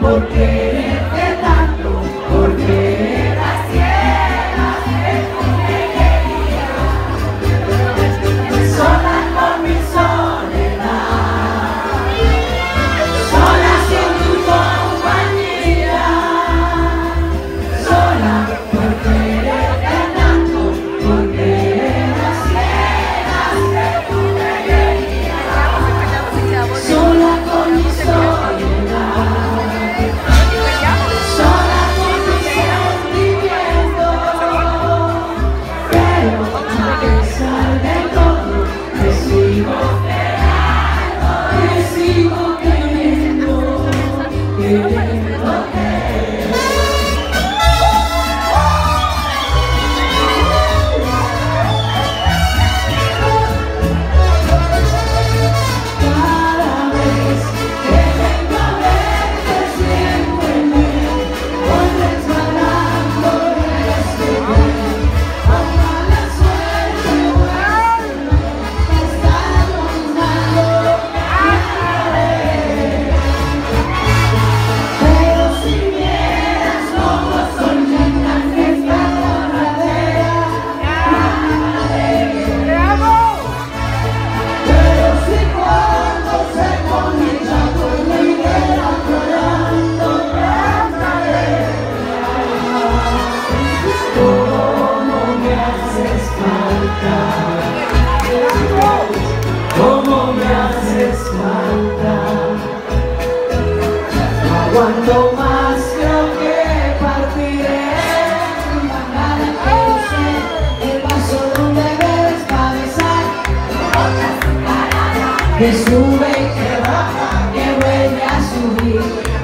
porque Amen. haces falta aguanto más creo que partiré. Mañana que no sé el paso donde debes para besar que sube y que baja que vuelve a subir.